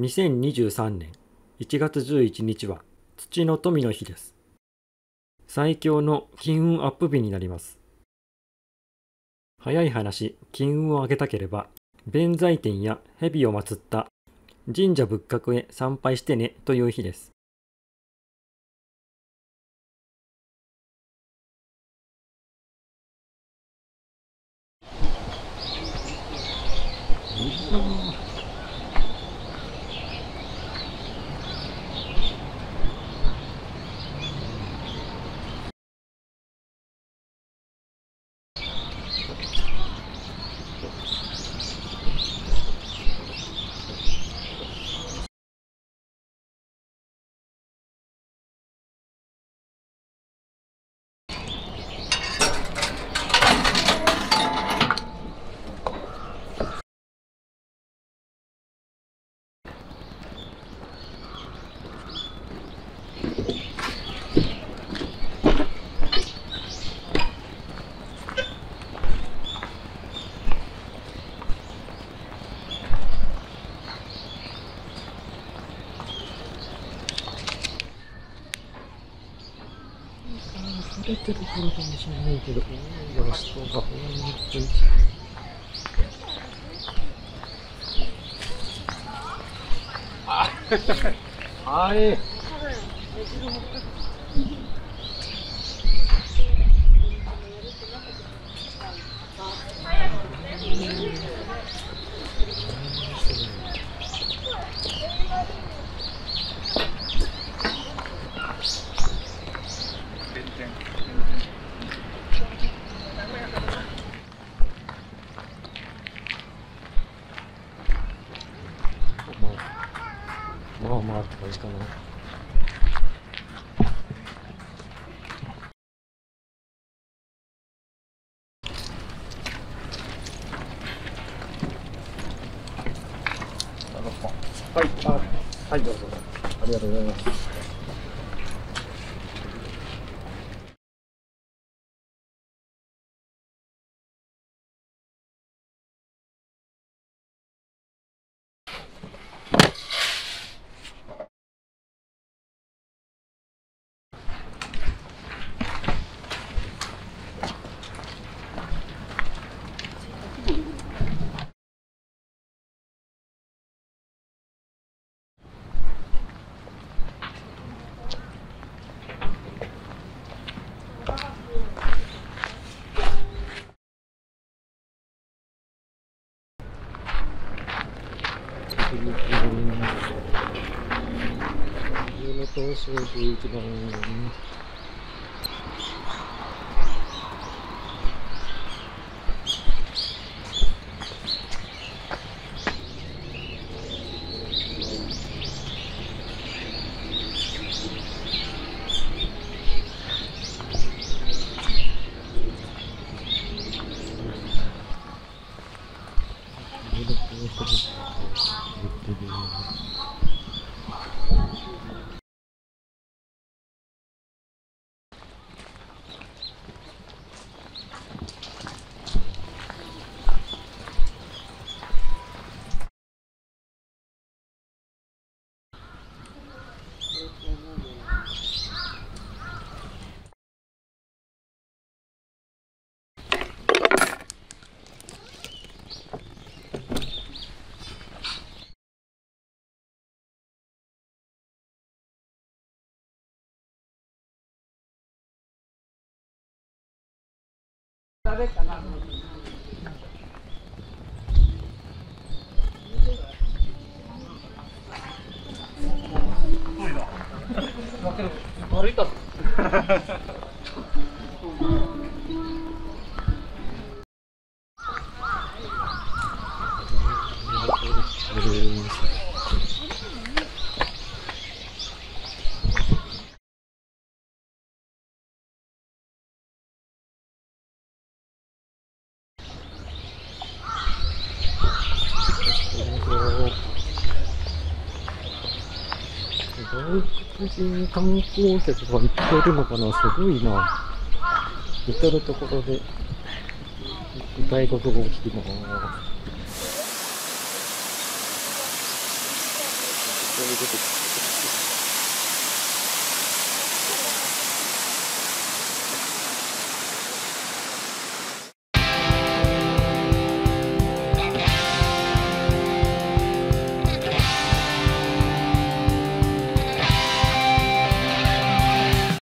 2023年1月11日は土の富の日です。最強の金運アップ日になります。早い話、金運を上げたければ、弁財天や蛇を祀った神社仏閣へ参拝してねという日です。疲れ？てるからかもしれないけど、多いよ、人が本当に。はい。まあ、まあって感じかな。はい、あ、はい、どうぞ。ありがとうございます。Yun ito, so ito ng 食べたな。悪いだろ。外国人観光客がいっぱいいるのかなすごいな。至るところで外国語を聞きます。